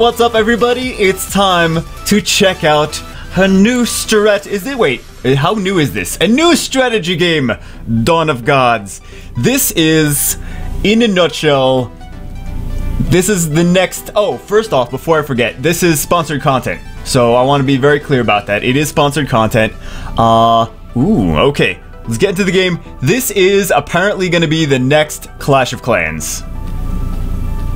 what's up, everybody? It's time to check out a new strat. Is it? Wait, how new is this? A new strategy game, Dawn of Gods. This is, in a nutshell, this is the next. Oh, first off, before I forget, this is sponsored content. So I want to be very clear about that. It is sponsored content. Uh, ooh, okay. Let's get into the game. This is apparently going to be the next Clash of Clans.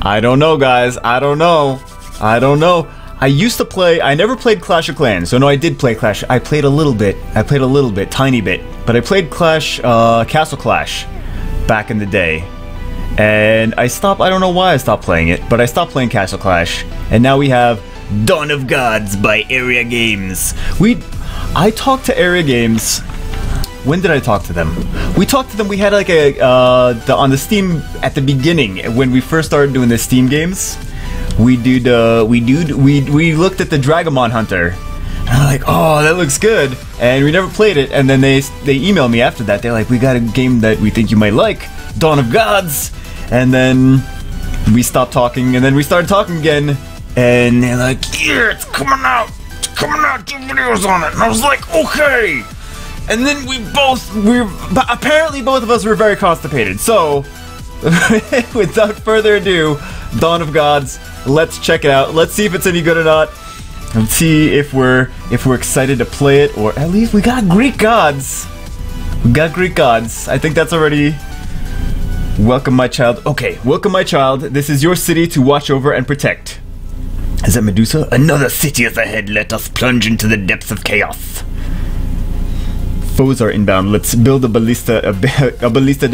I don't know, guys. I don't know. I don't know. I used to play, I never played Clash of Clans, so no, I did play Clash. I played a little bit. I played a little bit, tiny bit. But I played Clash, uh, Castle Clash back in the day. And I stopped, I don't know why I stopped playing it, but I stopped playing Castle Clash. And now we have Dawn of Gods by Aeria Games. We, I talked to Aeria Games when did I talk to them? We talked to them. We had like a uh, the, on the Steam at the beginning when we first started doing the Steam games. We did uh, we did we we looked at the Dragomon Hunter. And I'm like, oh, that looks good, and we never played it. And then they they emailed me after that. They're like, we got a game that we think you might like, Dawn of Gods. And then we stopped talking, and then we started talking again. And they're like, yeah, it's coming out, it's coming out, do videos on it. And I was like, okay. And then we both we but apparently both of us were very constipated. So, without further ado, Dawn of Gods. Let's check it out. Let's see if it's any good or not. Let's see if we're if we're excited to play it or at least we got Greek gods. We got Greek gods. I think that's already Welcome my child. Okay, welcome my child. This is your city to watch over and protect. Is that Medusa? Another city is ahead. Let us plunge into the depths of chaos. Foes are inbound. Let's build a ballista. A, a ballista.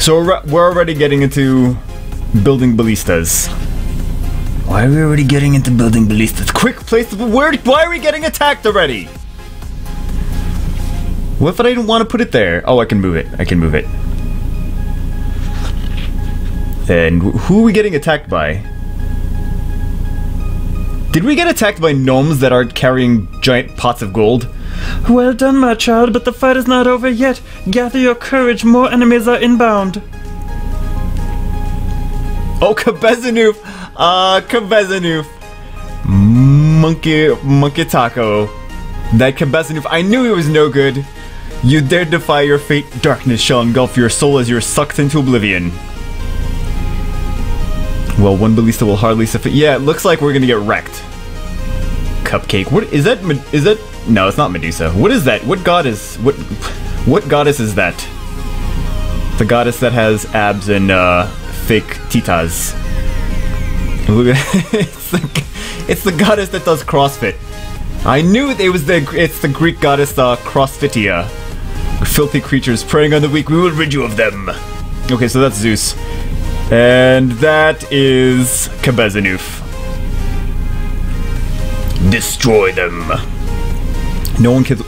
so we're already getting into building ballistas. Why are we already getting into building ballistas? Quick, place. Where? Why are we getting attacked already? What if I didn't want to put it there? Oh, I can move it. I can move it. And who are we getting attacked by? Did we get attacked by gnomes that are carrying giant pots of gold? Well done, my child, but the fight is not over yet. Gather your courage, more enemies are inbound. Oh, Kabezanoof! Uh, Kabezanoof. Monkey, Monkey Taco. That Kabezanoof, I knew he was no good. You dare defy your fate, darkness shall engulf your soul as you're sucked into oblivion. Well, one ballista will hardly suffice. Yeah, it looks like we're gonna get wrecked. Cupcake. What is that? Is that no, it's not Medusa. What is that? What goddess? What what goddess is that? The goddess that has abs and uh, fake titas. it's, the, it's the goddess that does CrossFit. I knew it was the it's the Greek goddess uh, Crossfitia. Filthy creatures preying on the weak, we will rid you of them. Okay, so that's Zeus. And that is Kabezanoof. Destroy them. No one can,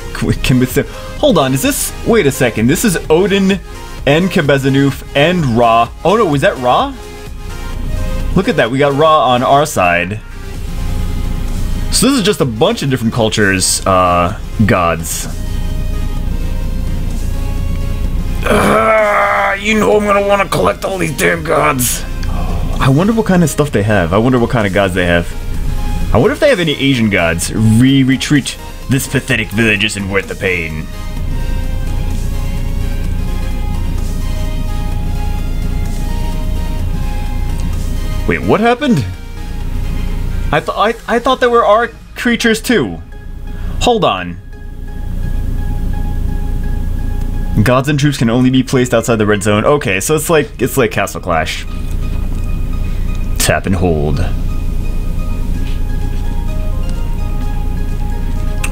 can withstand. Hold on, is this. Wait a second. This is Odin and Kabezanoof and Ra. Oh no, was that Ra? Look at that, we got Ra on our side. So this is just a bunch of different cultures, uh, gods. Uh, you know I'm gonna want to collect all these damn gods. I wonder what kind of stuff they have. I wonder what kind of gods they have. I wonder if they have any Asian gods. Re-retreat this pathetic village isn't worth the pain. Wait, what happened? I thought I, I thought there were our creatures too. Hold on. Gods and troops can only be placed outside the red zone. Okay, so it's like it's like Castle Clash. Tap and hold.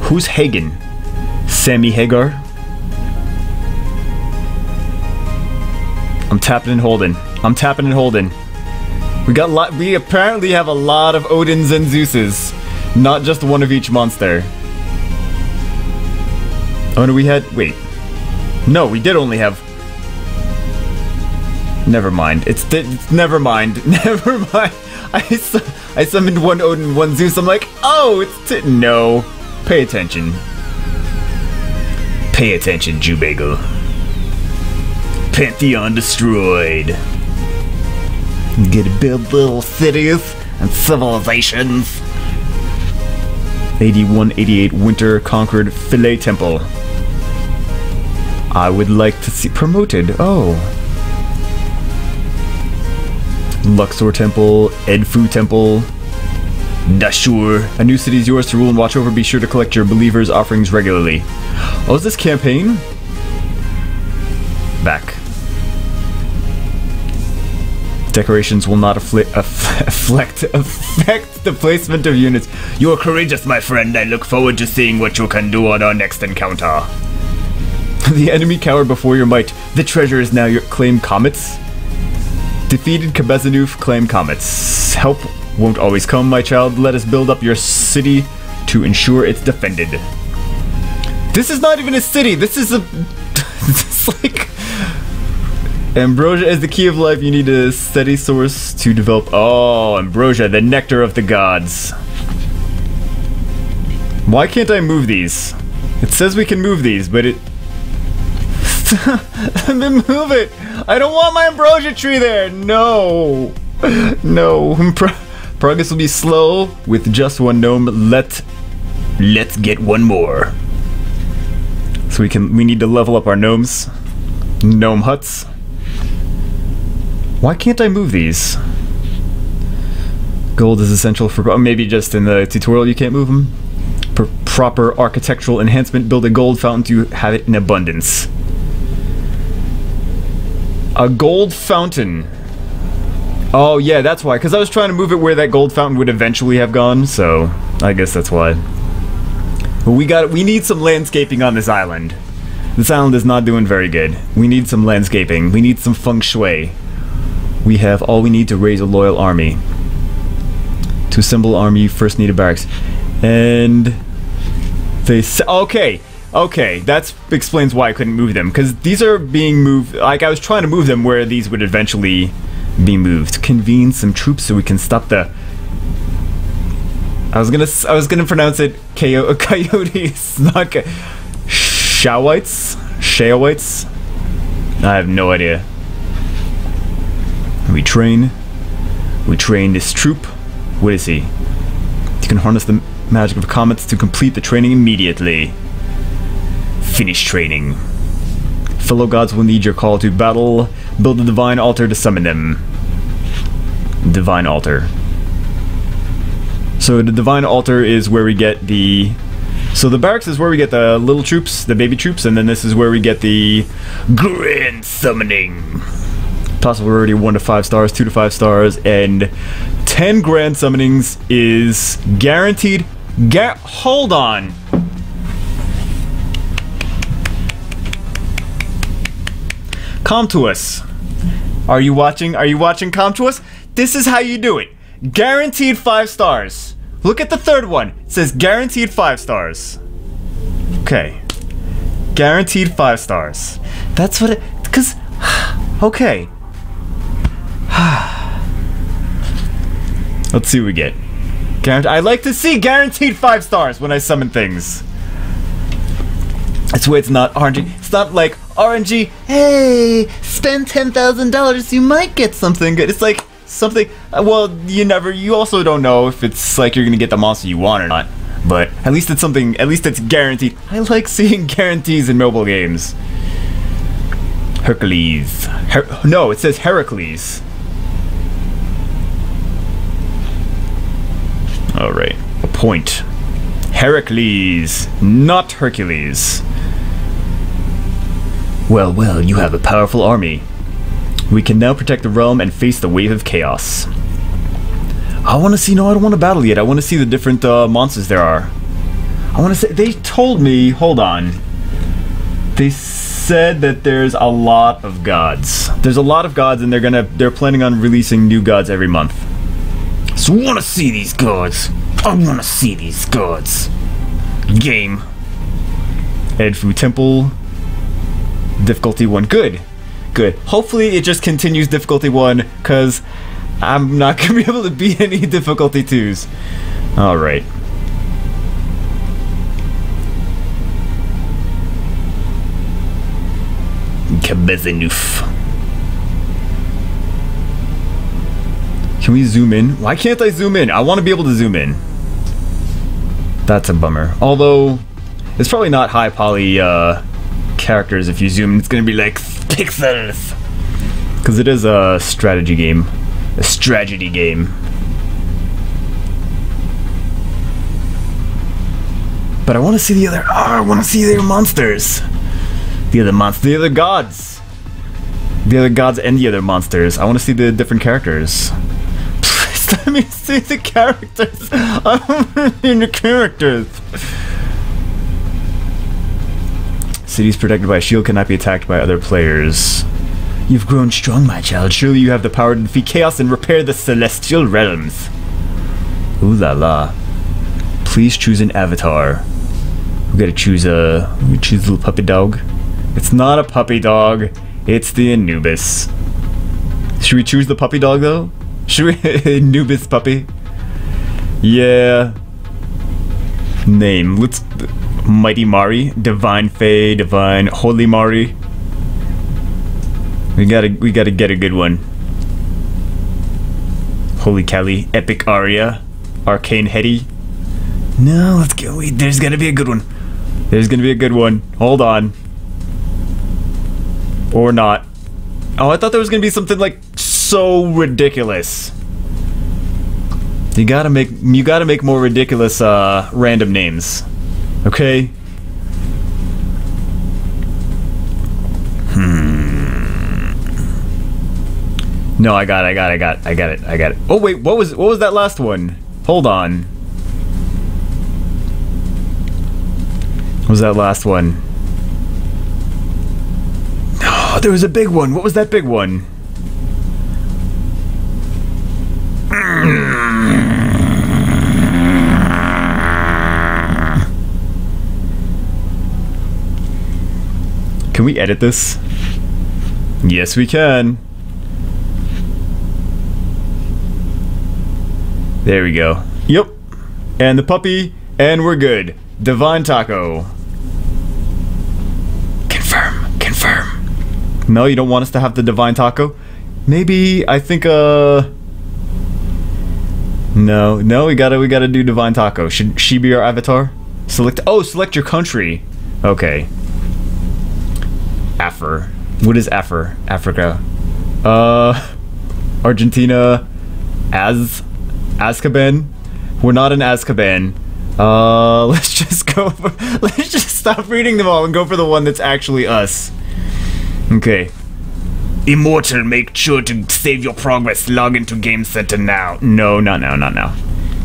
Who's Hagen? Sammy Hagar? I'm tapping and holding. I'm tapping and holding. We got lot. We apparently have a lot of Odins and Zeuses, not just one of each monster. Oh no, we had. Wait. No, we did only have. Never mind. It's, it's never mind. Never mind. I, su I summoned one Odin, one Zeus. I'm like, oh, it's no. Pay attention. Pay attention, Jewbagel. Pantheon destroyed. You gotta build little cities and civilizations. 8188 Winter conquered Philae Temple. I would like to see promoted. Oh. Luxor Temple, Edfu Temple, Dashur. A new city is yours to rule and watch over. Be sure to collect your believers' offerings regularly. Oh, is this campaign? Back. Decorations will not affli- aff- affect, affect the placement of units. You are courageous, my friend. I look forward to seeing what you can do on our next encounter. the enemy cowered before your might. The treasure is now your claim comets. Defeated Kabezanuf claim comets. Help won't always come, my child. Let us build up your city to ensure it's defended. This is not even a city. This is a. this is like. Ambrosia is the key of life. You need a steady source to develop. Oh, Ambrosia, the nectar of the gods. Why can't I move these? It says we can move these, but it. then move it! I don't want my ambrosia tree there! No! No. Pro- progress will be slow with just one gnome. Let. Let's get one more. So we can. We need to level up our gnomes. Gnome huts. Why can't I move these? Gold is essential for. oh, Maybe just in the tutorial you can't move them. Pr- proper architectural enhancement. Build a gold fountain to have it in abundance. A gold fountain. Oh yeah, that's why. Because I was trying to move it where that gold fountain would eventually have gone. So I guess that's why. But we got. We need some landscaping on this island. This island is not doing very good. We need some landscaping. We need some feng shui. We have all we need to raise a loyal army. To assemble army, first need a barracks. And they s okay, okay, that explains why I couldn't move them because these are being moved. Like I was trying to move them where these would eventually be moved. Convene some troops so we can stop the. I was gonna I was gonna pronounce it coyo- coyotes, not Shawites, Shawites. I have no idea. Train. We train this troop. What is he? You can harness the magic of comets to complete the training immediately. Finish training. Fellow gods will need your call to battle. Build a divine altar to summon them. Divine altar. So the divine altar is where we get the. So the barracks is where we get the little troops, the baby troops, and then this is where we get the grand summoning. Possible rarity 1 to 5 stars, 2 to 5 stars, and 10 grand summonings is guaranteed. Ga- hold on. Come to us. Are you watching? Are you watching Come to us? This is how you do it. Guaranteed 5 stars. Look at the third one. It says guaranteed 5 stars. Okay. Guaranteed 5 stars. That's what it. Because. Okay. Let's see what we get. Guarant- I like to see guaranteed five stars when I summon things. That's why it's not RNG. It's not like RNG. Hey, spend ten thousand dollars, you might get something good. It's like something. uh, Well, you never. You also don't know if it's like you're gonna get the monster you want or not. But at least it's something. At least it's guaranteed. I like seeing guarantees in mobile games. Hercules. Her- no, it says Heracles. Alright. A point. Heracles, not Hercules. Well, well, you have a powerful army. We can now protect the realm and face the wave of chaos. I want to see. No, I don't want to battle yet. I want to see the different uh, monsters there are. I want to say. They told me. Hold on. They said that there's a lot of gods. There's a lot of gods, and they're gonna. They're planning on releasing new gods every month. So I want to see these gods. I want to see these gods. Game. Edfu Temple. Difficulty 1. Good. Good. Hopefully it just continues difficulty 1, because I'm not to be able to beat any difficulty 2s. Alright. Kabezinuf. Can we zoom in? Why can't I zoom in? I want to be able to zoom in. That's a bummer. Although, it's probably not high poly uh, characters if you zoom. In. It's gonna be like pixels. Because it is a strategy game. A strategy game. But I want to see the other. Oh, I want to see the other monsters. The other monsters. The other gods. The other gods and the other monsters. I want to see the different characters. Let me see the characters. I to see the characters. Cities protected by a shield cannot be attacked by other players. You've grown strong, my child. Surely you have the power to defeat chaos and repair the celestial realms. Ooh la la. Please choose an avatar. We gotta choose a. We choose a little puppy dog. It's not a puppy dog. It's the Anubis. Should we choose the puppy dog though? Should we Anubis puppy? Yeah. Name. Let's. Mighty Mari, Divine Fae, Divine Holy Mari. We gotta we gotta get a good one. Holy Kelly, Epic Aria, Arcane Hetty. No, let's go. Wait, there's gonna be a good one. There's gonna be a good one. Hold on. Or not. Oh, I thought there was gonna be something like so ridiculous. You gotta make you gotta make more ridiculous uh random names. Okay? Hmm. No, I got I got I got I got it, I got it. Oh wait, what was what was that last one? Hold on. What was that last one? Oh, there was a big one. What was that big one? Can we edit this? Yes, we can. There we go. Yep. And the puppy, and we're good. Divine Taco. Confirm, confirm. No, you don't want us to have the Divine Taco? Maybe, I think, uh... No, no, we gotta, we gotta do Divine Taco. Should she be our avatar? Select, oh, select your country. Okay. Afar. What is Afar? Africa. Uh, Argentina. Az, Azkaban. We're not in Azkaban. Uh, let's just go. For, let's just stop reading them all and go for the one that's actually us. Okay. Immortal, make sure to save your progress. Log into Game Center now. No, not now, not now.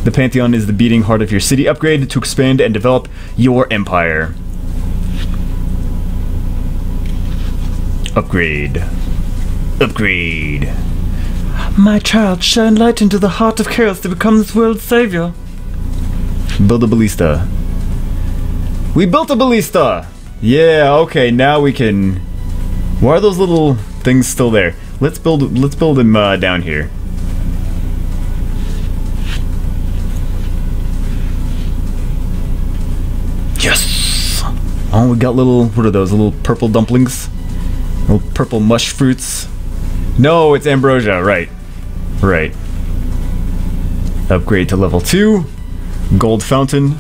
The Pantheon is the beating heart of your city. Upgrade to expand and develop your empire. Upgrade. Upgrade. My child, shine light into the heart of chaos to become this world's savior. Build a ballista. We built a ballista! Yeah, okay, now we can... Why are those little things still there? Let's build let's build them uh, down here. Yes! Oh, we got little, what are those, little purple dumplings? Little purple mush fruits? No, it's ambrosia, right. Right. Upgrade to level 2. Gold fountain.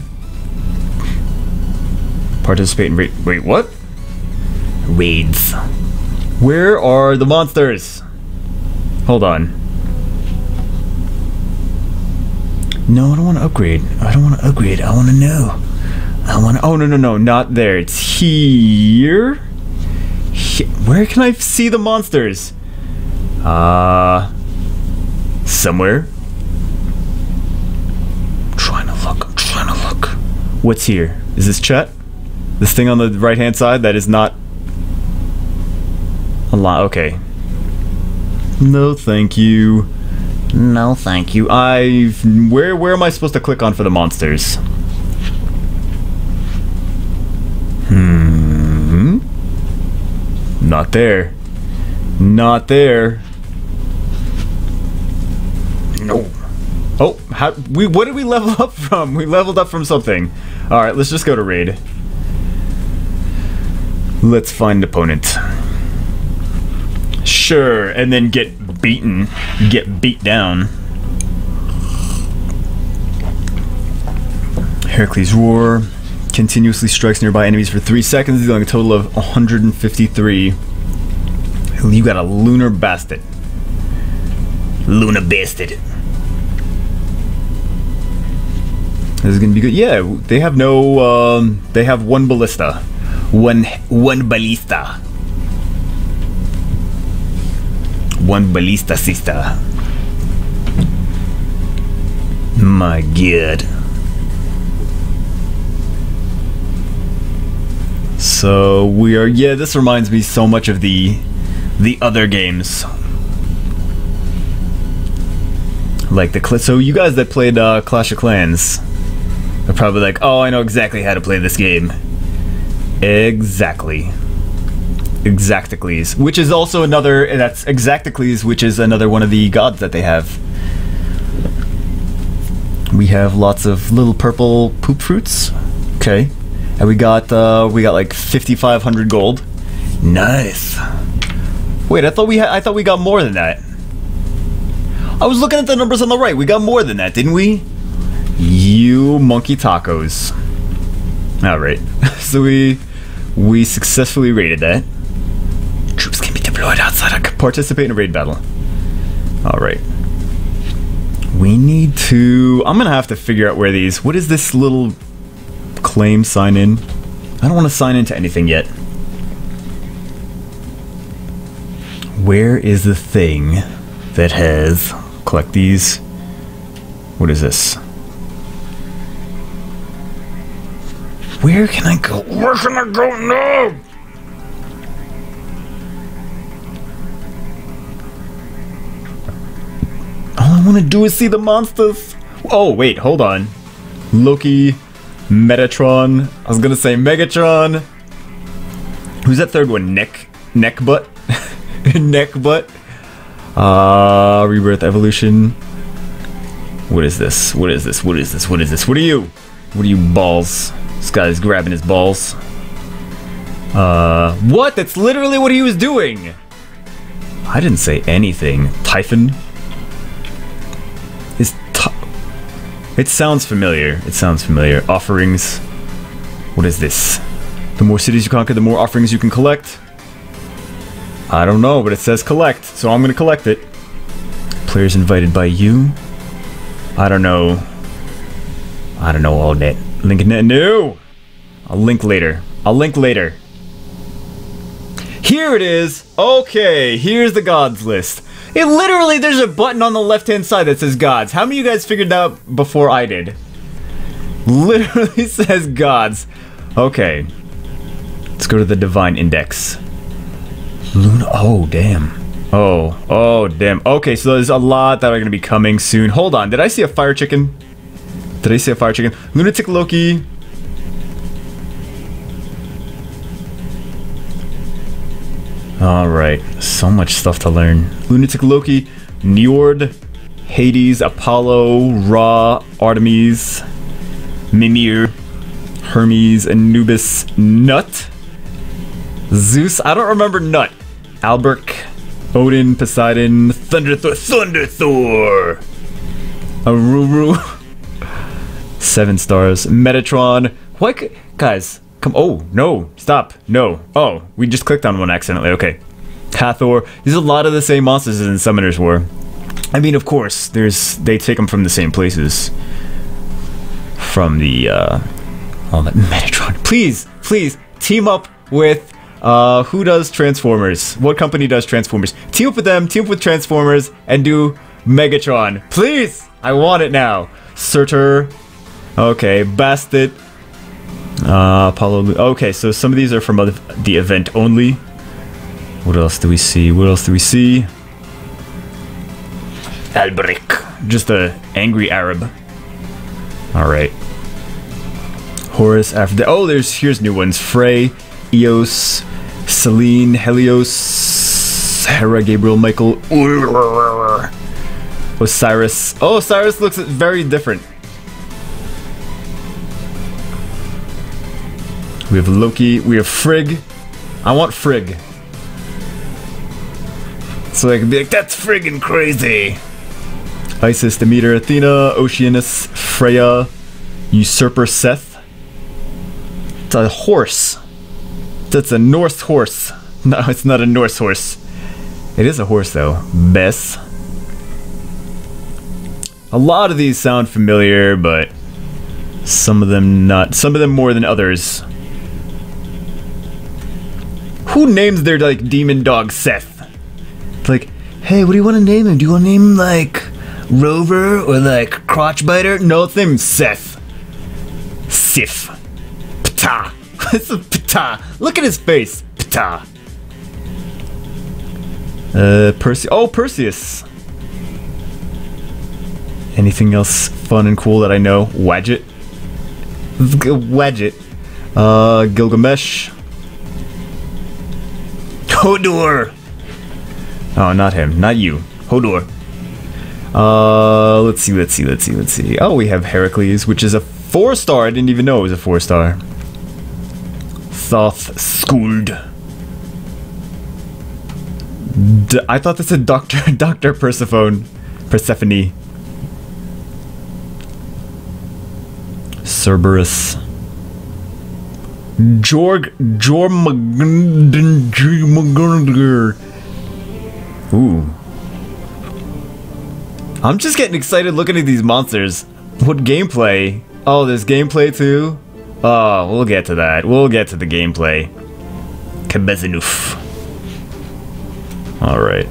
Participate in raid. Wait, what? Raids. Where are the monsters? Hold on. No, I don't want to upgrade. I don't want to upgrade. I want to know. I want to. Oh, no, no, no. Not there. It's here. He- Where can I see the monsters? Uh. Somewhere. I'm trying to look. I'm trying to look. What's here? Is this Chet? This thing on the right hand side that is not a lot. Okay. No, thank you. No, thank you. I where where am I supposed to click on for the monsters? Hmm. Not there. Not there. No. Oh, how we what did we level up from? We leveled up from something. All right, let's just go to raid. Let's find opponent. Sure, and then get beaten, get beat down. Heracles' roar continuously strikes nearby enemies for three seconds, dealing a total of 153. You got a lunar bastard. Lunar bastard. This is gonna be good. Yeah, they have no. Um, they have one ballista, one one ballista. One ballista sister. My god. So we are. Yeah, this reminds me so much of the the other games. Like the so you guys that played uh, Clash of Clans are probably like, oh, I know exactly how to play this game. Exactly. Exactocles, which is also another. That's Exactocles, which is another one of the gods that they have. We have lots of little purple poop fruits. Okay, and we got uh, we got like 5,500 gold. Nice. Wait, I thought we. I thought we got more than that. I was looking at the numbers on the right. We got more than that, didn't we? You monkey tacos. All right. so we we successfully raided that. Deployed outside. to participate in a raid battle. All right. We need to. I'm gonna have to figure out where these. What is this little claim sign in? I don't want to sign into anything yet. Where is the thing that has collect these? What is this? Where can I go? Where can I go now? Want to do is see the monsters. Oh, wait, hold on. Loki, Metatron. I was gonna say Megatron. Who's that third one? Neck, neck butt, neck butt. Uh, rebirth, evolution. What is this? What is this? What is this? What is this? What are you? What are you balls? This guy's grabbing his balls. Uh, what? That's literally what he was doing. I didn't say anything. Typhon. It sounds familiar. It sounds familiar. Offerings. What is this? The more cities you conquer, the more offerings you can collect. I don't know, but it says collect, so I'm gonna collect it. Players invited by you. I don't know. I don't know all that. Link net. No! I'll link later. I'll link later. Here it is. Okay, here's the gods list. It literally, there's a button on the left hand side that says gods. How many of you guys figured that out before I did? Literally says gods. Okay. Let's go to the divine index. Luna. Oh, damn. Oh, oh, damn. Okay, so there's a lot that are going to be coming soon. Hold on. Did I see a fire chicken? Did I see a fire chicken? Lunatic Loki. Alright. So much stuff to learn. Lunatic Loki, Njord, Hades, Apollo, Ra, Artemis, Mimir, Hermes, Anubis, Nut, Zeus. I don't remember Nut. Alberic, Odin, Poseidon, Thunder Thor, Thunder Thor, Aruru, Seven Stars, Metatron. What, guys? Come. Oh no! Stop! No! Oh, we just clicked on one accidentally. Okay, Hathor. These are a lot of the same monsters as in Summoners War. I mean, of course, there's they take them from the same places. From the uh, all that Metatron. Please, please team up with uh, who does Transformers? What company does Transformers? Team up with them, team up with Transformers, and do Megatron. Please! I want it now. Surtur. Okay, Bastet. Uh, Apollo. Okay, so some of these are from the event only. What else do we see? What else do we see? Albric. Just a angry Arab. Alright. Horus after the- Oh, there's- here's new ones. Frey. Eos, Selene, Helios, Hera, Gabriel, Michael, Osiris. Oh, Osiris looks very different. We have Loki. We have Frigg. I want Frigg. So I can be like, that's friggin' crazy. Isis, Demeter, Athena, Oceanus, Freya, Usurper Seth. It's a horse. That's a Norse horse. No, it's not a Norse horse. It is a horse though. Bess. A lot of these sound familiar, but some of them not. Some of them more than others. Who names their like demon dog Seth? It's like, hey, what do you want to name him? Do you want to name him like Rover or like Crotchbiter? No, let's name Seth. Sif. Ptah. it's a Ptah. Look at his face. Ptah. Uh, Perse- Oh, Perseus. Anything else fun and cool that I know? Wadjet. Wadjet. Uh, Gilgamesh. Hodor. Oh, not him. Not you. Hodor. Uh, let's see, let's see, let's see, let's see. Oh, we have Heracles, which is a four star. I didn't even know it was a four star. Thoth Skuld. D- I thought this said Doctor Doctor Persephone, Persephone. Cerberus. Jorg Jormungandr. Ooh. I'm just getting excited looking at these monsters. What gameplay? Oh, there's gameplay too? Oh, we'll get to that. We'll get to the gameplay. Kabezinuf. Alright.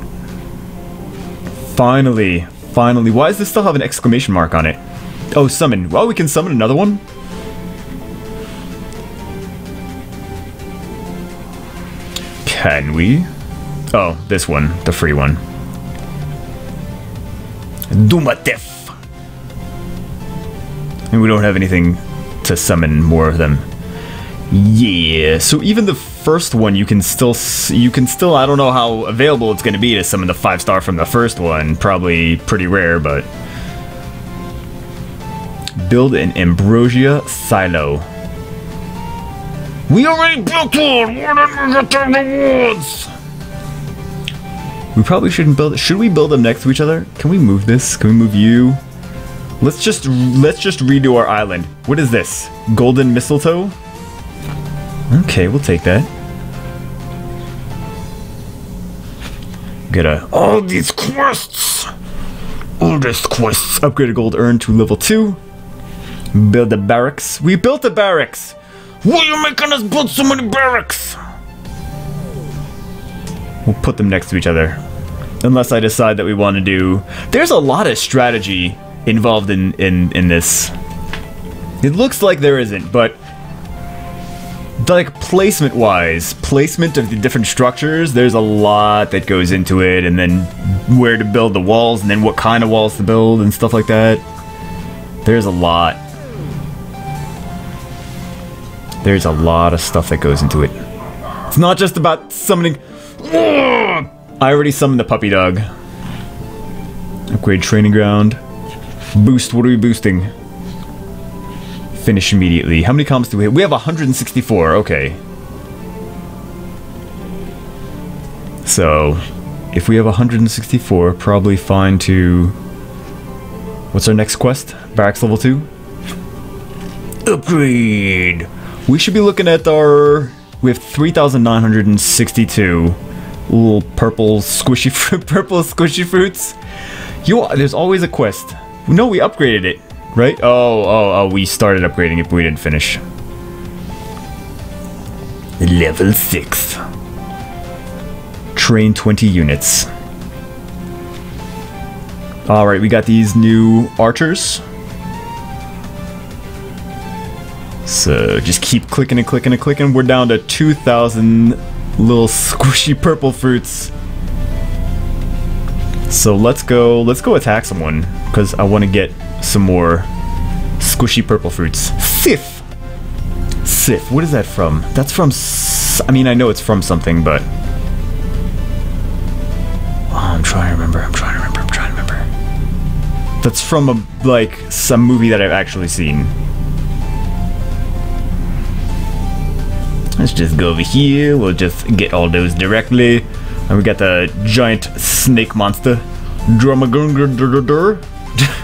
Finally. Finally. Why does this still have an exclamation mark on it? Oh, summon. Well, we can summon another one? Can we? Oh, this one. The free one. Dumatef. And we don't have anything to summon more of them. Yeah, so even the first one you can still you can still I don't know how available it's going to be to summon the 5 star from the first one. Probably pretty rare, but build an ambrosia silo. We already built one. Why didn't we get the rewards? We probably shouldn't build. Should we build them next to each other? Can we move this? Can we move you? Let's just let's just redo our island. What is this? Golden mistletoe? Okay, we'll take that. Get a all these quests. All these quests. Upgrade a gold earned to level two. Build the barracks. We built the barracks. Why are you making us build so many barracks? We'll put them next to each other. Unless I decide that we want to do... There's a lot of strategy involved in, in, in this. It looks like there isn't, but... Like, placement-wise, placement of the different structures, there's a lot that goes into it, and then where to build the walls, and then what kind of walls to build, and stuff like that. There's a lot. There's a lot of stuff that goes into it. It's not just about summoning... I already summoned the puppy dog. Upgrade training ground. Boost, what are we boosting? Finish immediately. How many comps do we have? We have 164, okay. So, if we have 164, probably fine to... What's our next quest? Barracks level 2? Upgrade! We should be looking at our... We have 3,962 little purple squishy fruit, purple squishy fruits. You, there's always a quest. No, we upgraded it, right? Oh, oh, oh, we started upgrading it, but we didn't finish. Level 6. Train 20 units. Alright, we got these new archers. So just keep clicking and clicking and clicking. We're down to 2,000 little squishy purple fruits. So let's go, let's go attack someone, because I want to get some more squishy purple fruits. Sif! Sif, what is that from? That's from, I mean, I know it's from something, but... Oh, I'm trying to remember, I'm trying to remember, I'm trying to remember. That's from, a, like, some movie that I've actually seen. Let's just go over here. We'll just get all those directly. And we got the giant snake monster. Drumagurgur.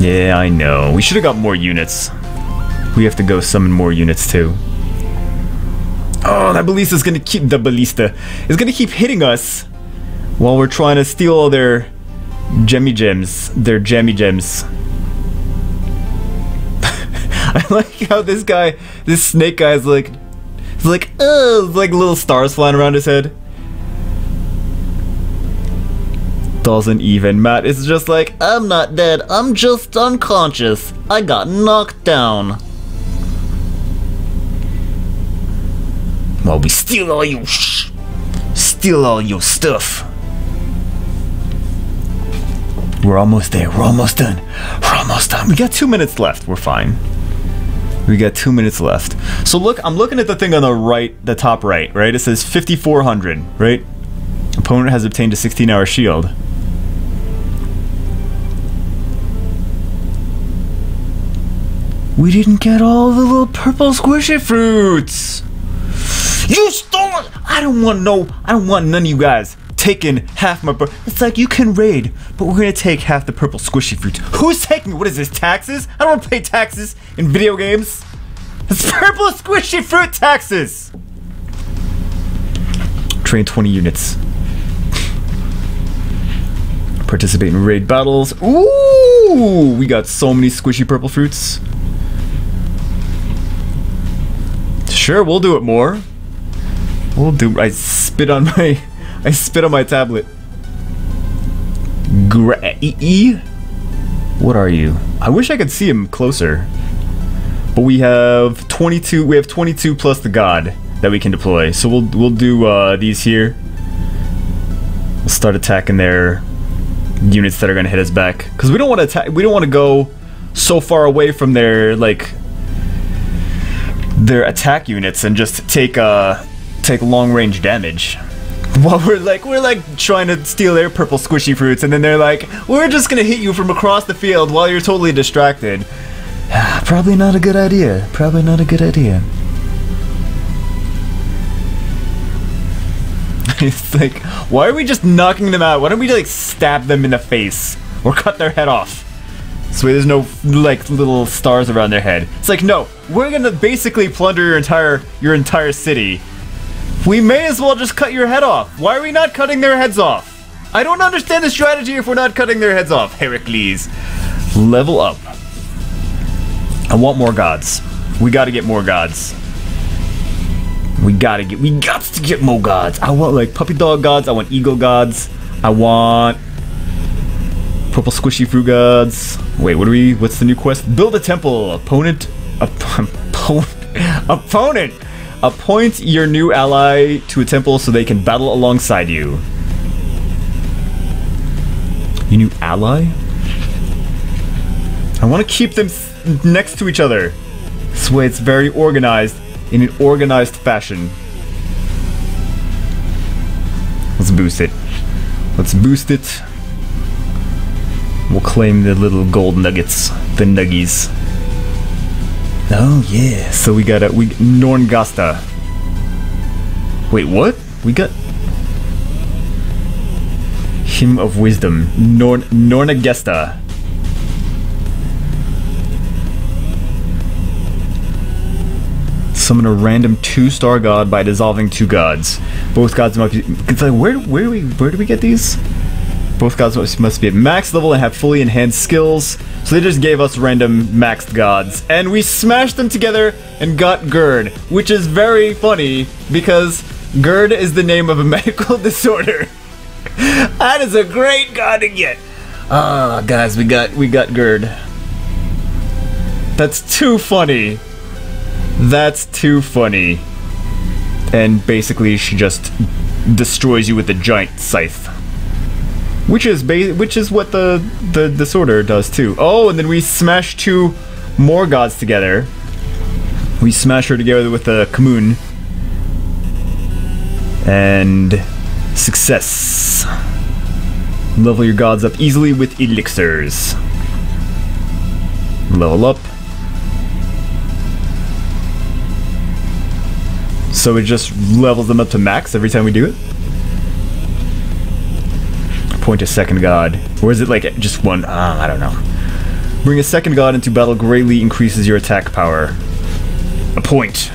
Yeah, I know. We should have got more units. We have to go summon more units too. Oh, that ballista's gonna keep the ballista is gonna keep hitting us while we're trying to steal all their gemmy gems. Their gemmy gems. I like how this guy, this snake guy, is like, he's like, oh, like little stars flying around his head. Doesn't even matter. It's just like, I'm not dead. I'm just unconscious. I got knocked down. While we steal all your sh- steal all your stuff. We're almost there. We're almost done. We're almost done. We got two minutes left. We're fine. We got two minutes left. So look, I'm looking at the thing on the right, the top right, right? It says 5400, right? Opponent has obtained a 16 hour shield. We didn't get all the little purple squishy fruits! You stole it! I don't want no, I don't want none of you guys taking half my. It's like you can raid, but we're gonna take half the purple squishy fruit. Who's taking? What is this? Taxes? I don't want to pay taxes in video games. It's purple squishy fruit taxes. Train 20 units. Participate in raid battles. Ooh, we got so many squishy purple fruits. Sure, we'll do it more. We'll do. I spit on my. I spit on my tablet. Gra e? What are you? I wish I could see him closer. But we have 22. We have 22 plus the god that we can deploy. So we'll we'll do uh, these here. We'll start attacking their units that are gonna hit us back because we don't want to attack. We don't want to go so far away from their like their attack units and just take uh take long range damage. While we're like we're like trying to steal their purple squishy fruits, and then they're like, we're just gonna hit you from across the field while you're totally distracted. Probably not a good idea. Probably not a good idea. it's like, why are we just knocking them out? Why don't we like stab them in the face or cut their head off? So there's no like little stars around their head. It's like, no, we're gonna basically plunder your entire your entire city. We may as well just cut your head off. Why are we not cutting their heads off? I don't understand the strategy if we're not cutting their heads off. Heracles, level up. I want more gods. We gotta get more gods. We gotta get, we got to get more gods. I want like puppy dog gods. I want eagle gods. I want purple squishy fruit gods. Wait, what are we, what's the new quest? Build a temple. Opponent, op- opponent, opponent. Appoint your new ally to a temple so they can battle alongside you. Your new ally? I want to keep them next to each other. This way it's very organized in an organized fashion. Let's boost it. Let's boost it. We'll claim the little gold nuggets, the nuggies. Oh yeah. So we got a we Norngasta. Wait, what? We got Hymn of Wisdom. Norn Nornagesta. Summon a random two-star god by dissolving two gods. Both gods must be. It's like where where do we where do we get these? Both gods must, be at max level and have fully enhanced skills. So they just gave us random maxed gods, and we smashed them together and got Gerd, which is very funny because Gerd is the name of a medical disorder. that is a great god to get. Ah, guys, we got we got Gerd. That's too funny. That's too funny. And basically, she just destroys you with a giant scythe. Which is ba- which is what the, the disorder does too. Oh, and then we smash two more gods together. We smash her together with the Kamoon. And success. Level your gods up easily with elixirs. Level up. So it just levels them up to max every time we do it? Point a second god. Or is it like just one? Uh, I don't know. Bring a second god into battle greatly increases your attack power. A point.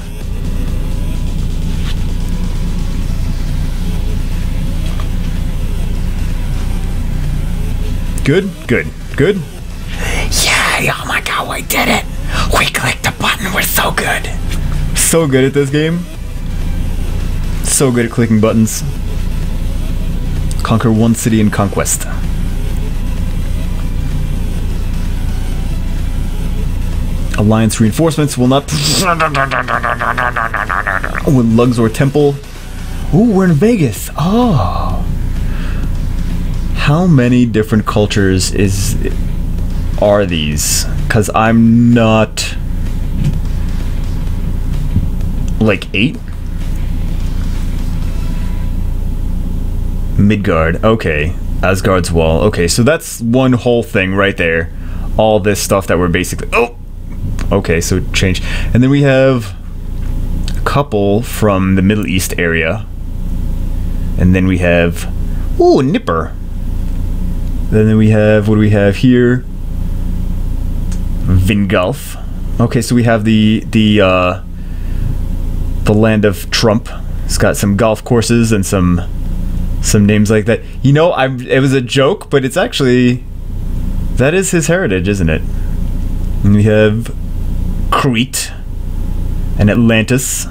Good, good, good. Yay! Oh my god, we did it! We clicked the button, we're so good! So good at this game. So good at clicking buttons. Conquer one city in conquest. Alliance reinforcements will not. With Luxor Temple. Ooh, we're in Vegas. Oh. How many different cultures is are these? Because I'm not like eight. Midgard. Okay. Asgard's wall. Okay, so that's one whole thing right there. All this stuff that we're basically. Oh. Okay, so change. And then we have a couple from the Middle East area. And then we have. Ooh, Nippur. And then we have. What do we have here? Vingulf. Okay, so we have the the uh, the land of Trump. It's got some golf courses and some some names like that. You know, I it was a joke, but it's actually that is his heritage, isn't it? And we have Crete and Atlantis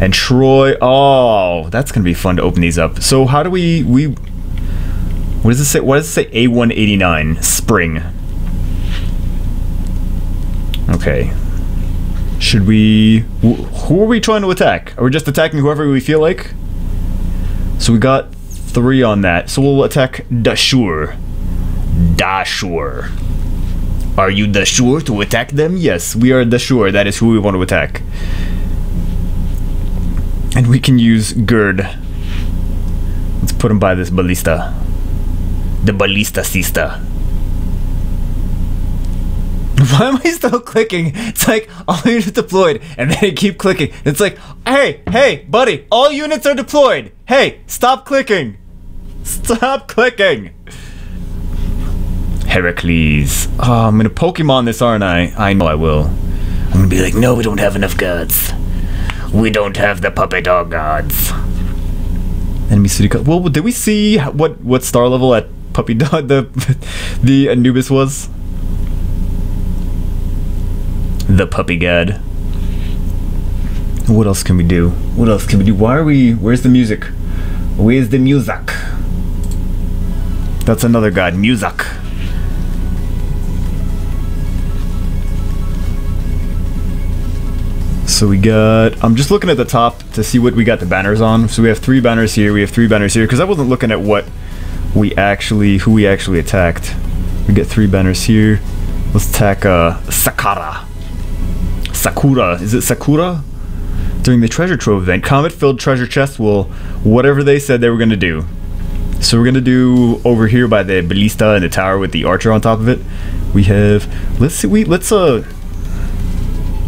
and Troy. Oh, that's gonna be fun to open these up. So how do we we what does it say? What does it say? A189 spring. Okay. Should we? Who are we trying to attack? Are we just attacking whoever we feel like? So we got three on that. So we'll attack Dashur. Dashur. Are you Dashur to attack them? Yes, we are Dashur. That is who we want to attack. And we can use Gerd. Let's put him by this ballista. The ballista sister. Why am I still clicking? It's like all units deployed, and then I keep clicking. It's like, hey, hey, buddy, all units are deployed. Hey, stop clicking. Stop clicking. Heracles. Oh, I'm gonna Pokemon this, aren't I? I know I will. I'm gonna be like, no, we don't have enough gods. We don't have the puppet dog gods. Enemy city. Co- well, did we see what what star level at Puppy Dog the the Anubis was? The puppy god. What else can we do? What else can we do? Why are we? Where's the music? Where's the music? That's another god, music. So we got. I'm just looking at the top to see what we got the banners on. So we have three banners here. We have three banners here because I wasn't looking at what we actually, who we actually attacked. We get three banners here. Let's attack uh, Sakara. Sakura. Is it Sakura? During the treasure trove event, comet-filled treasure chest will whatever they said they were gonna do. So we're gonna do over here by the ballista and the tower with the archer on top of it. We have. Let's see. We let's uh.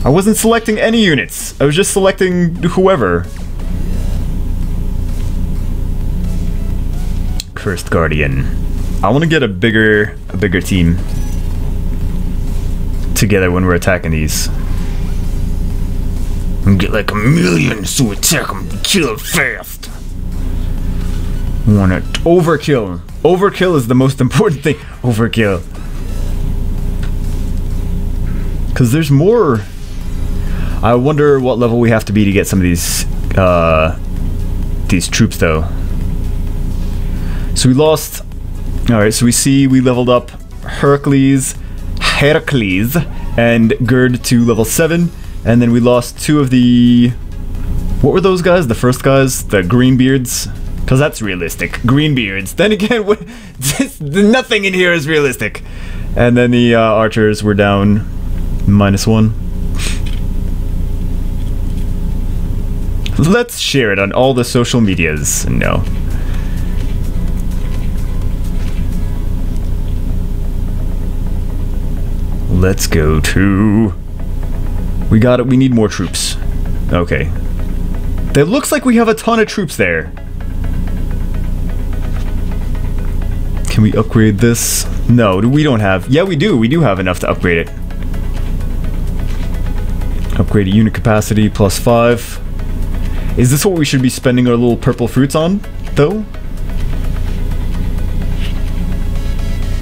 I wasn't selecting any units. I was just selecting whoever. Cursed Guardian. I want to get a bigger, a bigger team together when we're attacking these. And get like a million so attack them, kill it fast. Want it overkill. Overkill is the most important thing. Overkill. Cause there's more. I wonder what level we have to be to get some of these uh, these troops though. So we lost. All right, so we see we leveled up Heracles, Heracles, and Gerd to level seven, and then we lost two of the. What were those guys? The first guys, the Greenbeards, because that's realistic. Greenbeards. Then again, what, just, nothing in here is realistic. And then the uh, archers were down minus one. Let's share it on all the social medias. No. Let's go to. We got it. We need more troops. Okay. It looks like we have a ton of troops there. Can we upgrade this? No, we don't have. Yeah, we do. We do have enough to upgrade it. Upgrade unit capacity plus five. Is this what we should be spending our little purple fruits on, though?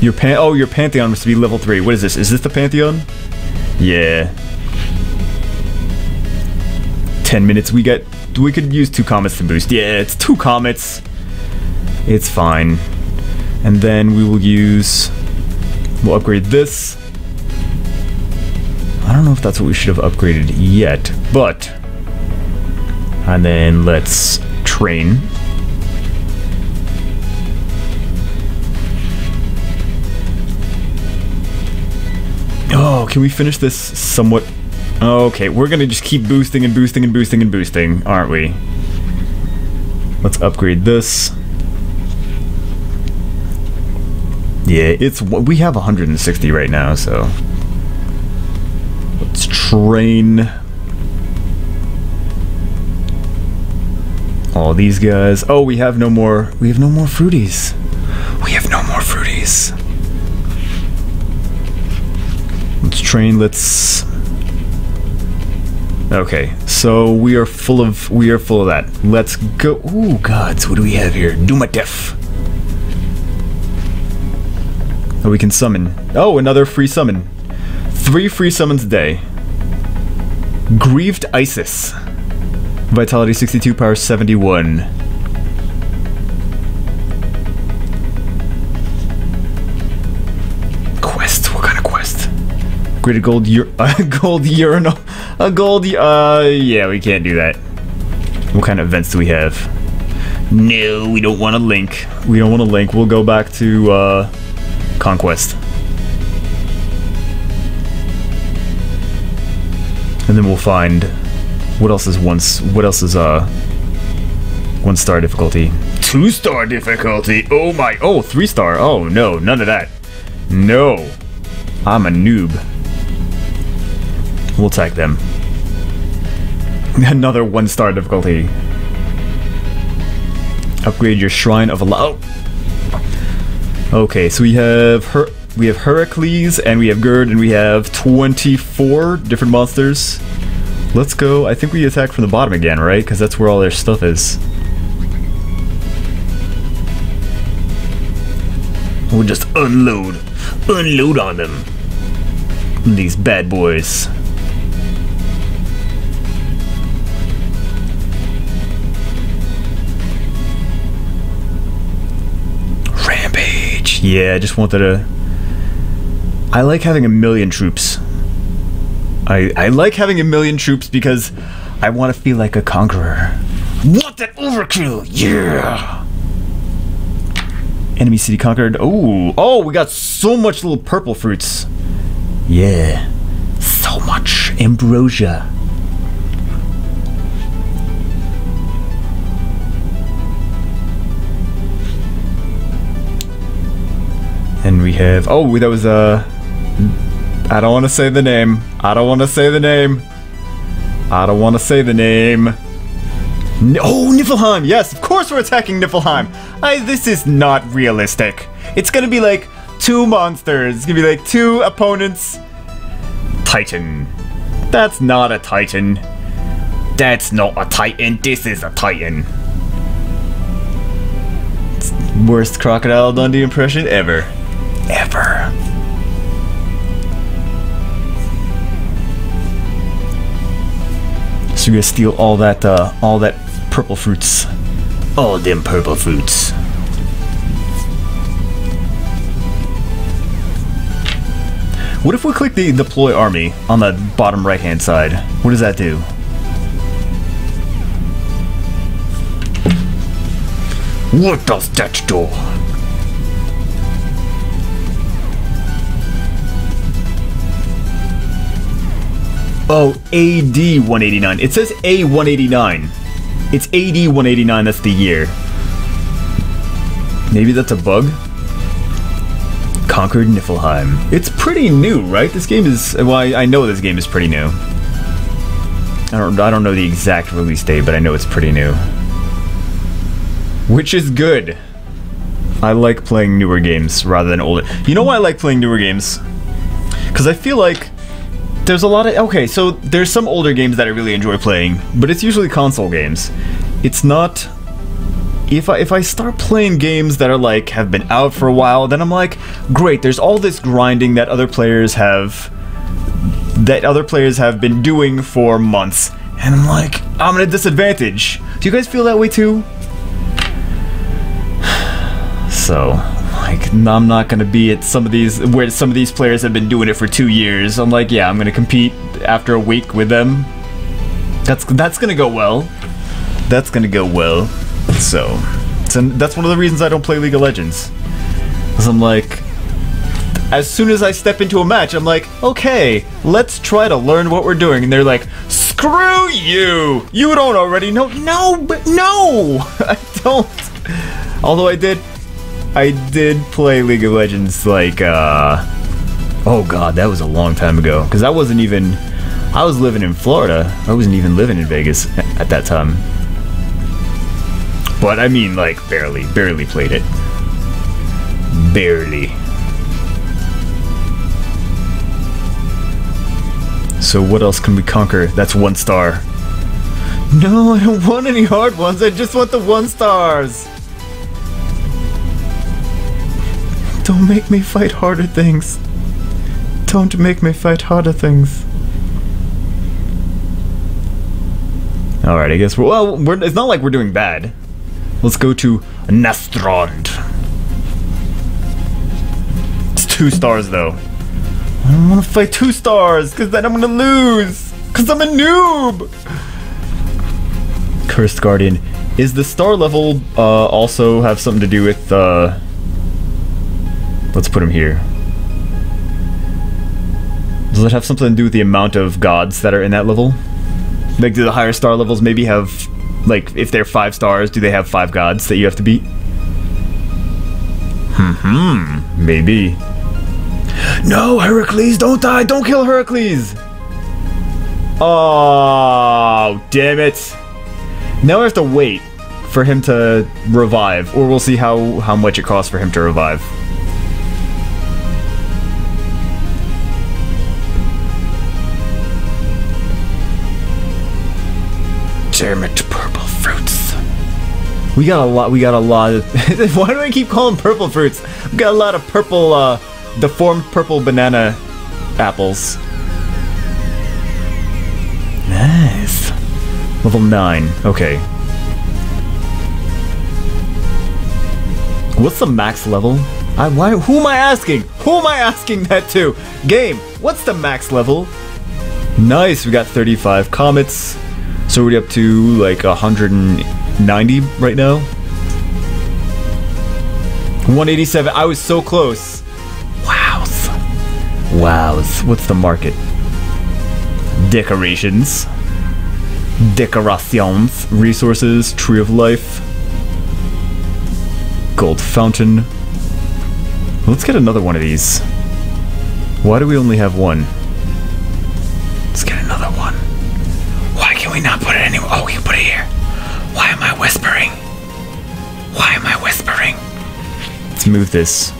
Your pan- oh, your Pantheon must be level 3. What is this? Is this the Pantheon? Yeah. 10 minutes we get- we could use two comets to boost. Yeah, it's two comets. It's fine. And then we will use... We'll upgrade this. I don't know if that's what we should have upgraded yet, but... And then let's train. Oh, can we finish this somewhat? Okay, we're gonna just keep boosting and boosting and boosting and boosting, aren't we? Let's upgrade this. Yeah, it's we have 160 right now, so let's train all these guys. Oh, we have no more. We have no more fruities. We have no more fruities. Let's train. Let's. Okay, so we are full of we are full of that. Let's go. Ooh, gods, what do we have here? Dumatef. Oh, we can summon. Oh, another free summon. Three free summons a day. Grieved Isis. Vitality 62, power 71. Graded gold ur- uh, gold urinal. A gold uh yeah, we can't do that. What kind of events do we have? No, we don't want a link. We don't want a link. We'll go back to uh Conquest. And then we'll find what else is once what else is uh one star difficulty. Two star difficulty. Oh my oh three star. Oh no, none of that. No. I'm a noob. We'll them. Another one star difficulty. Upgrade your shrine of Allah. Oh. Okay, so we have her we have Heracles and we have Gerd and we have 24 different monsters. Let's go. I think we attack from the bottom again, right? Because that's where all their stuff is. We'll just unload. Unload on them. These bad boys. Yeah, I just wanted to. I like having a million troops. I I like having a million troops because I want to feel like a conqueror. Want that overkill? Yeah. Enemy city conquered. Oh, oh, we got so much little purple fruits. Yeah, so much ambrosia. And we have. Oh, that was a. I don't want to say the name. I don't want to say the name. I don't want to say the name. Oh, Niflheim! Yes, of course we're attacking Niflheim. I, this is not realistic. It's gonna be like two monsters. It's gonna be like two opponents. Titan. That's not a Titan. That's not a Titan. This is a Titan. Worst Crocodile Dundee impression ever. Ever. So you're gonna steal all that, uh, all that purple fruits. All them purple fruits. What if we click the deploy army on the bottom right hand side? What does that do? What does that do? Oh, AD 189. It says A 189. It's AD 189, that's the year. Maybe that's a bug? Conquered Niflheim. It's pretty new, right? This game is well, I, I know this game is pretty new. I don't I don't know the exact release date, but I know it's pretty new. Which is good. I like playing newer games rather than older. You know why I like playing newer games? Because I feel like there's a lot of okay. So there's some older games that I really enjoy playing, but it's usually console games. It's not. If I if I start playing games that are like have been out for a while, then I'm like, great. There's all this grinding that other players have that other players have been doing for months, and I'm like, I'm at a disadvantage. Do you guys feel that way too? So, like, I'm not gonna be at some of these where some of these players have been doing it for two years. I'm like, yeah, I'm gonna compete after a week with them. That's that's gonna go well. That's gonna go well. So, so that's one of the reasons I don't play League of Legends. Cause I'm like, as soon as I step into a match, I'm like, okay, let's try to learn what we're doing. And they're like, screw you! You don't already know. No, but no! I don't. Although I did, I did play League of Legends like, uh, oh god, that was a long time ago. Because I wasn't even, I was living in Florida. I wasn't even living in Vegas at that time. But I mean, like, barely, barely played it. Barely. So what else can we conquer? That's one star. No, I don't want any hard ones. I just want the one stars. Don't make me fight harder things. Don't make me fight harder things. Alright, I guess we're, well, we're, it's not like we're doing bad. Let's go to Nastrond. It's two stars though. I don't want to fight two stars, because then I'm gonna lose. Because I'm a noob. Cursed Guardian. Is the star level uh, also have something to do with uh, Let's put him here. Does it have something to do with the amount of gods that are in that level? Like, do the higher star levels maybe have, like, if they're five stars, do they have five gods that you have to beat? Hmm, maybe. No, Heracles, don't die! Don't kill Heracles! Oh, damn it. Now I have to wait for him to revive, or we'll see how, how much it costs for him to revive. We got a lot. We got a lot. Of, why do I keep calling purple fruits? We got a lot of purple, uh, deformed purple banana apples. Nice. Level nine. Okay. What's the max level? I why? Who am I asking? Who am I asking that to? Game. What's the max level? Nice. We got 35 comets. So we're up to like 190 right now. 187. I was so close. Wows. Wows. What's the market? Decorations. Decorations. Resources. Tree of Life. Gold Fountain. Let's get another one of these. Why do we only have one? Let's get another one. Why can we not put it anywhere? Oh, we can put I whispering? Why am I whispering? Let's move this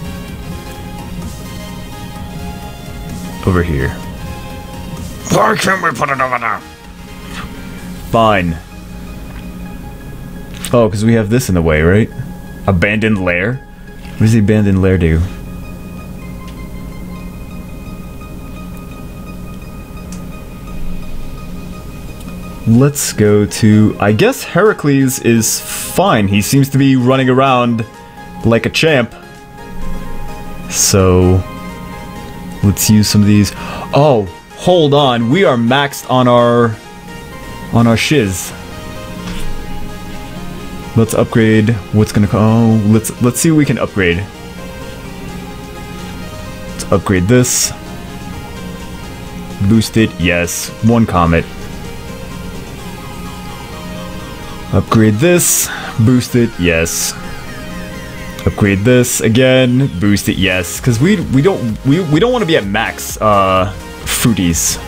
over here. Why can't we put it over there? Fine. Oh, because we have this in the way, right? Abandoned lair? What does the abandoned lair do? Let's go to... I guess Heracles is fine. He seems to be running around like a champ. So... Let's use some of these. Oh, hold on. We are maxed on our... On our shiz. Let's upgrade. What's gonna oh, let's let's see what we can upgrade. Let's upgrade this. Boost it, yes. One comet. Upgrade this. Boost it, yes. Upgrade this again. Boost it, yes. Cause we we don't we we don't want to be at max uh fruities.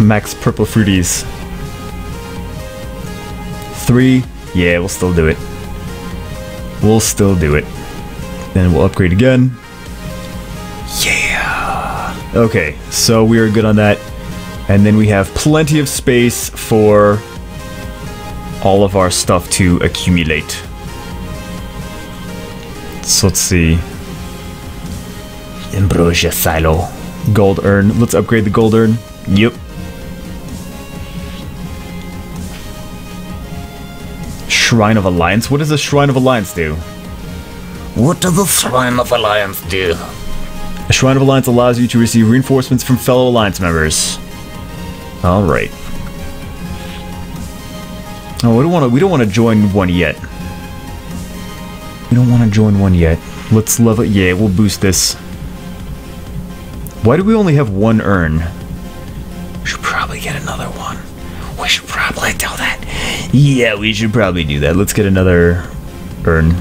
Max purple fruities. Three. Yeah, we'll still do it. We'll still do it. Then we'll upgrade again. Yeah. Okay, so we are good on that. And then we have plenty of space for all of our stuff to accumulate. So let's see. Ambrosia silo. Gold urn. Let's upgrade the gold urn. Yep. Shrine of Alliance. What does the Shrine of Alliance do? What does the Shrine of Alliance do? A Shrine of Alliance allows you to receive reinforcements from fellow Alliance members. All Oh, we don't want to. We don't want to join one yet. We don't want to join one yet. Let's level. It. Yeah, we'll boost this. Why do we only have one urn? We should probably get another one. We should probably do that. Yeah, we should probably do that. Let's get another urn.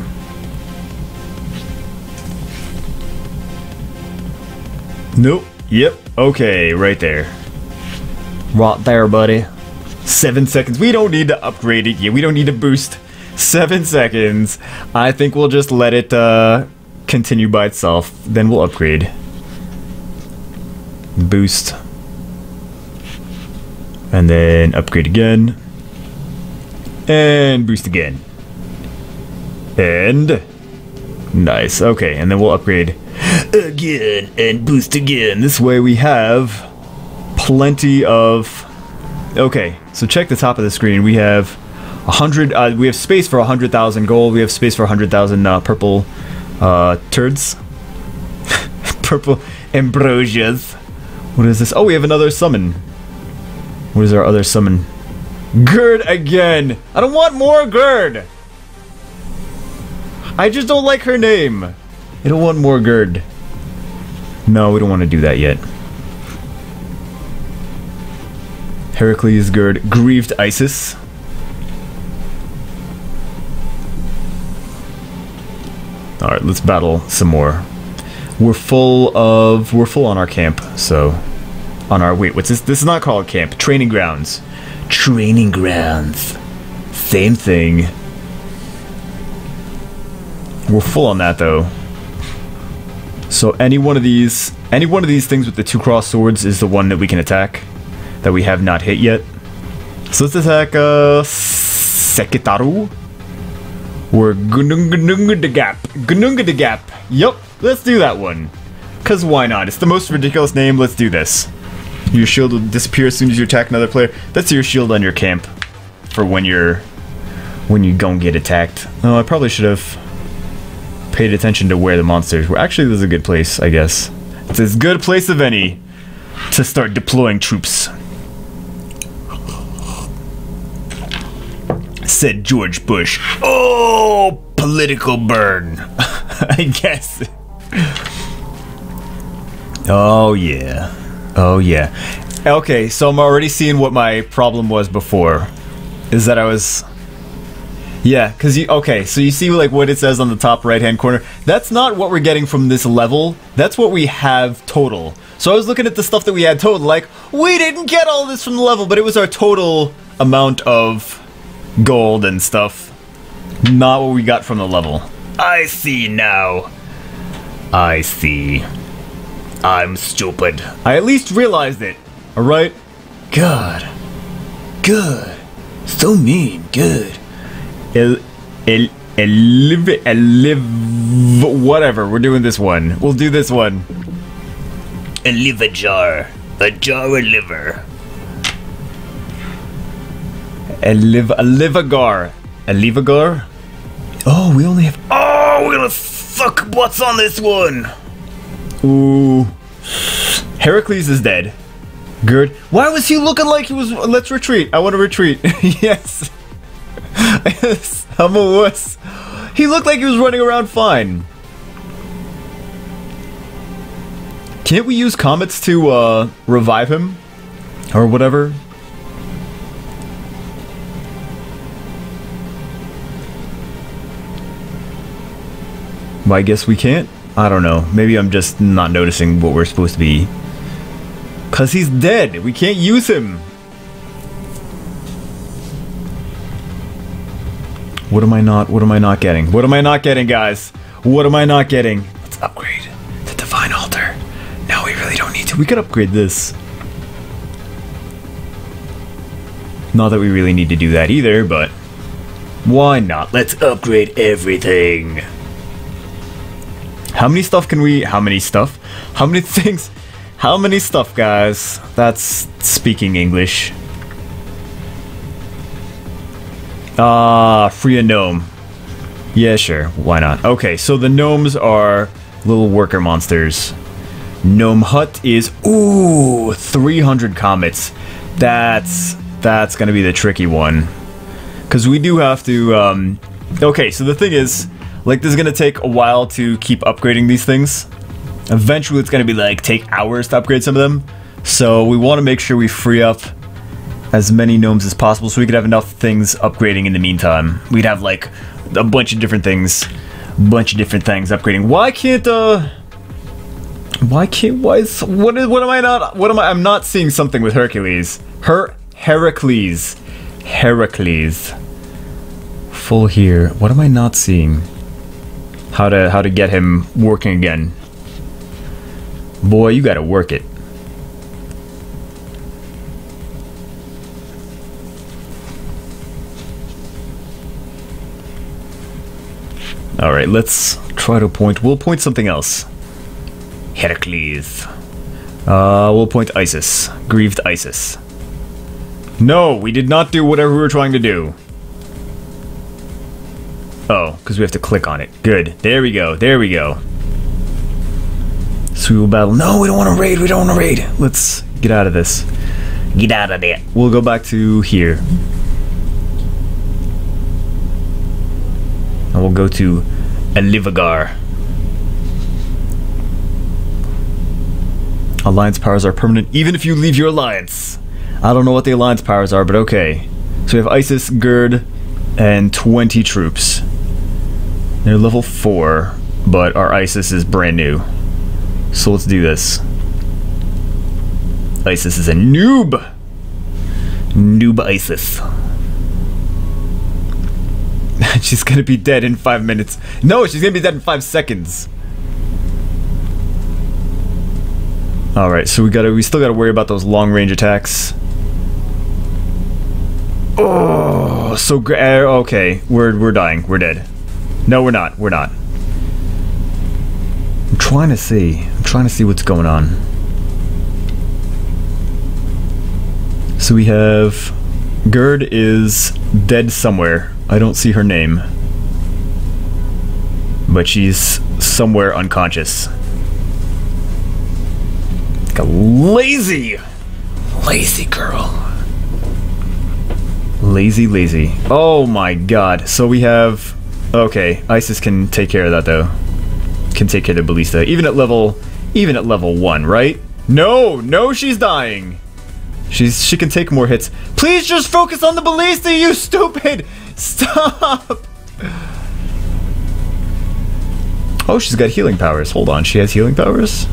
Nope. Yep. Okay, right there. Right there, buddy. Seven seconds. We don't need to upgrade it yet. We don't need to boost. Seven seconds. I think we'll just let it uh, continue by itself. Then we'll upgrade. Boost. And then upgrade again. And boost again. And nice. Okay, and then we'll upgrade again and boost again. This way we have plenty of Okay, so check the top of the screen. We have a hundred. Uh, we have space for a hundred thousand gold. We have space for a hundred thousand uh, purple uh, turds. purple ambrosias. What is this? Oh, we have another summon. What is our other summon? Gerd again. I don't want more Gerd. I just don't like her name. I don't want more Gerd. No, we don't want to do that yet. Heracles Gerd, Grieved Isis. Alright, let's battle some more. We're full of... We're full on our camp, so... On our... Wait, what's this? This is not called camp. Training grounds. Training grounds. Same thing. We're full on that, though. So any one of these... Any one of these things with the two cross swords is the one that we can attack that we have not hit yet. So let's attack uh Sekitaru. Or Gununga the Gap. Gununga the Gap. Yup, let's do that one. Cause why not? It's the most ridiculous name, let's do this. Your shield will disappear as soon as you attack another player. That's your shield on your camp. For when you're when you don't get attacked. Oh, I probably should have paid attention to where the monsters were. Actually, this is a good place, I guess. It's as good a place of any to start deploying troops. Said George Bush. Oh, political burn. I guess. Oh, yeah. Oh, yeah. Okay, so I'm already seeing what my problem was before. Is that I was. Yeah, because you. Okay, so you see, like, what it says on the top right hand corner? That's not what we're getting from this level. That's what we have total. So I was looking at the stuff that we had total, like, we didn't get all this from the level, but it was our total amount of gold and stuff. Not what we got from the level. I see now. I see. I'm stupid. I at least realized it. Alright? God. Good. So mean. Good. El, el, el, live, el, live, whatever. We're doing this one. We'll do this one. A liver jar. A jar of liver. A live a livagar. A livagar? Oh, we only have Oh, we're gonna suck butts on this one. Ooh. Heracles is dead. Good. Why was he looking like he was let's retreat. I want to retreat. yes. yes. I'm a wuss. He looked like he was running around fine. Can't we use comets to uh, revive him? Or whatever? Well, I guess we can't? I don't know. Maybe I'm just not noticing what we're supposed to be. Cause he's dead. We can't use him. What am I not? What am I not getting? What am I not getting, guys? What am I not getting? Let's upgrade the Divine Altar. No, we really don't need to. We could upgrade this. Not that we really need to do that either, but why not? Let's upgrade everything. How many stuff can we? How many stuff? How many things? How many stuff, guys? That's speaking English. Ah, free a gnome. Yeah, sure. Why not? Okay, so the gnomes are little worker monsters. Gnome Hut is ooh 300 comets. That's that's gonna be the tricky one, because we do have to. Um, okay, so the thing is, like, this is gonna take a while to keep upgrading these things. Eventually, it's gonna be like take hours to upgrade some of them. So we want to make sure we free up as many gnomes as possible, so we could have enough things upgrading in the meantime. We'd have like a bunch of different things, bunch of different things upgrading. Why can't uh? Why can't why is what is what am I not what am I I'm not seeing something with Hercules. Her Heracles. Heracles. Full here. What am I not seeing? How to how to get him working again. Boy, you gotta work it. Alright, let's try to point. We'll point something else. Heracles. Uh, we'll point Isis. Grieved Isis. No, we did not do whatever we were trying to do. Oh, because we have to click on it. Good. There we go. There we go. So we will battle. No, we don't want to raid. We don't want to raid. Let's get out of this. Get out of there. We'll go back to here. And we'll go to Alivagar. Alliance powers are permanent even if you leave your alliance. I don't know what the alliance powers are, but okay. So we have Isis, Gerd, and 20 troops. They're level 4, but our Isis is brand new. So let's do this. Isis is a noob! Noob Isis. she's gonna be dead in five minutes. No, she's gonna be dead in five seconds. Alright, so we gotta we still gotta worry about those long range attacks. Oh, so. Uh, okay, we're we're dying. We're dead. No, we're not. We're not. I'm trying to see. I'm trying to see what's going on. So we have Gerd is dead somewhere. I don't see her name. But she's somewhere unconscious. Like a lazy, lazy girl. Lazy, lazy. Oh my god. So we have... Okay, Isis can take care of that though. Can take care of the. Even at level... Even at level 1, right? No! No, she's dying! She's she can take more hits. Please just focus on the ballista, you stupid! Stop! Oh, she's got healing powers. Hold on, she has healing powers?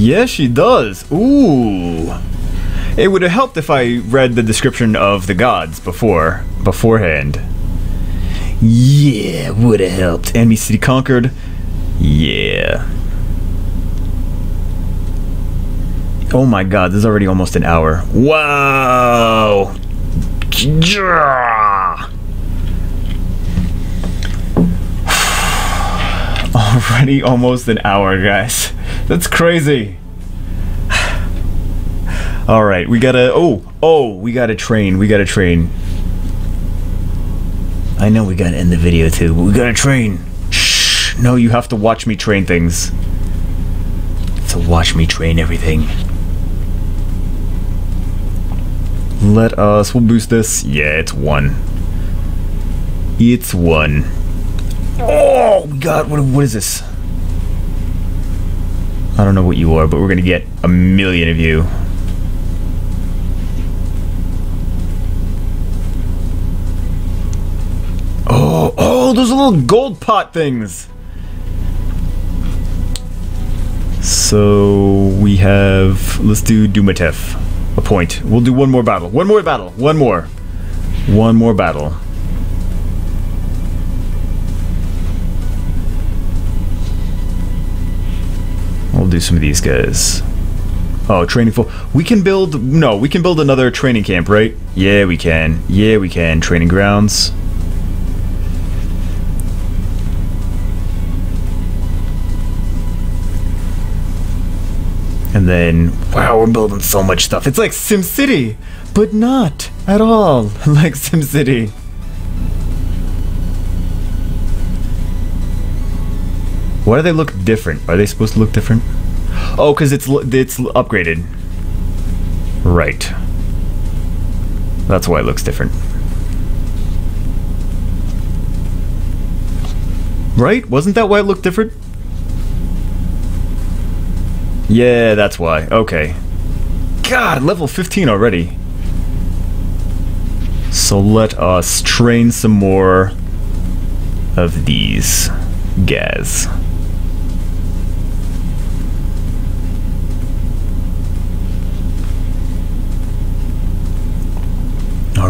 Yes, she does. Ooh. It would have helped if I read the description of the gods before beforehand. Yeah, would have helped. Enemy city conquered. Yeah. Oh my god, this is already almost an hour. Wow! Already almost an hour, guys. That's crazy. Alright, we gotta... Oh! Oh! We gotta train. We gotta train. I know we gotta end the video too, but we gotta train. Shh. No, you have to watch me train things. To watch me train everything. Let us. We'll boost this. Yeah, it's one. It's one. Oh God! What? What is this? I don't know what you are, but we're gonna get a million of you. Oh, oh, those little gold pot things. So we have. Let's do Dumatef. A point. We'll do one more battle. One more battle. One more. One more battle. Do some of these guys. Oh, training full. We can build. No, we can build another training camp, right? Yeah, we can. Yeah, we can. Training grounds. And then, wow, we're building so much stuff. It's like SimCity, but not at all like SimCity. Why do they look different? Are they supposed to look different? Oh, because it's it's upgraded. Right. That's why it looks different. Right? Wasn't that why it looked different? Yeah, that's why. Okay. God, level 15 already. So let us train some more of these guys.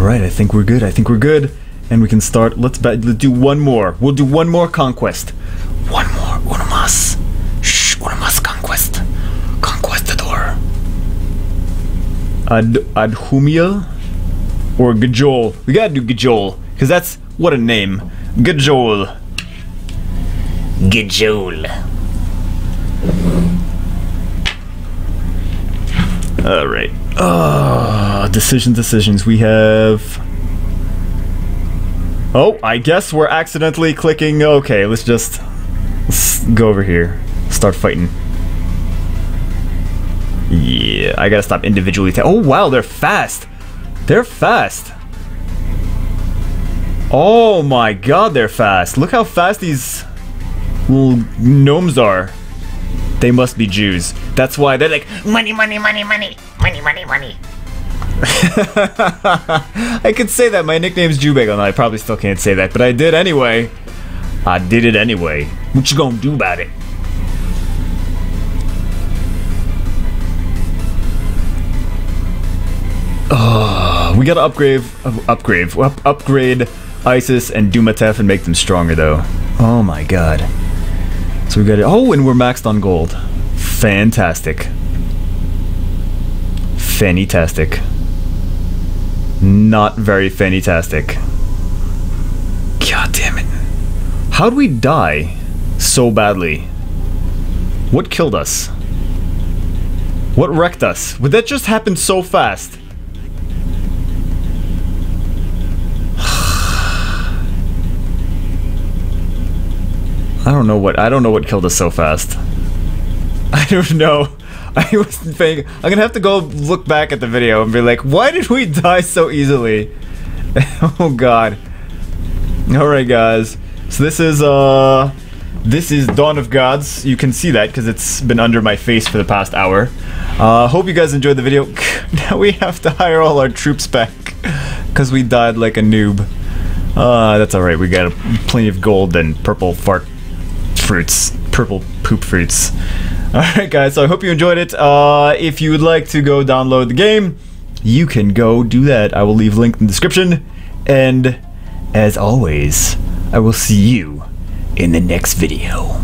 All right, I think we're good. I think we're good, and we can start. Let's, let's do one more. We'll do one more conquest. One more. Uno más. Shh. Uno más conquest. Conquistador. Ad Adhumia or Gajol. We gotta do Gajol because that's what a name. Gajol. Gajol. All right. Uh, decision decisions. We have. Oh, I guess we're accidentally clicking. Okay, let's just let's go over here. Start fighting. Yeah, I gotta stop individually. Oh wow, they're fast. They're fast. Oh my god, they're fast. Look how fast these little gnomes are. They must be Jews. That's why they're like, Money, money, money, money. Money, money, money. I could say that my nickname's Jubagel, and I probably still can't say that, but I did anyway. I did it anyway. What you gonna do about it? Oh, we gotta upgrade, upgrade, up, upgrade Isis and Dumatef and make them stronger, though. Oh my god. So we got it. Oh, and we're maxed on gold. Fantastic. Fantastic not very fantastic. God damn it. How'd we die so badly? What killed us? What wrecked us? Would that just happen so fast? I don't know what I don't know what killed us so fast. I don't know. I was thinking I'm gonna have to go look back at the video and be like, why did we die so easily? oh god. Alright guys. So this is uh this is Dawn of Gods. You can see that because it's been under my face for the past hour. Uh hope you guys enjoyed the video. now we have to hire all our troops back because we died like a noob. Uh that's alright, we got plenty of gold and purple fart fruits. Purple poop fruits. Alright guys, so I hope you enjoyed it. Uh, if you would like to go download the game, you can go do that. I will leave link in the description. And as always, I will see you in the next video.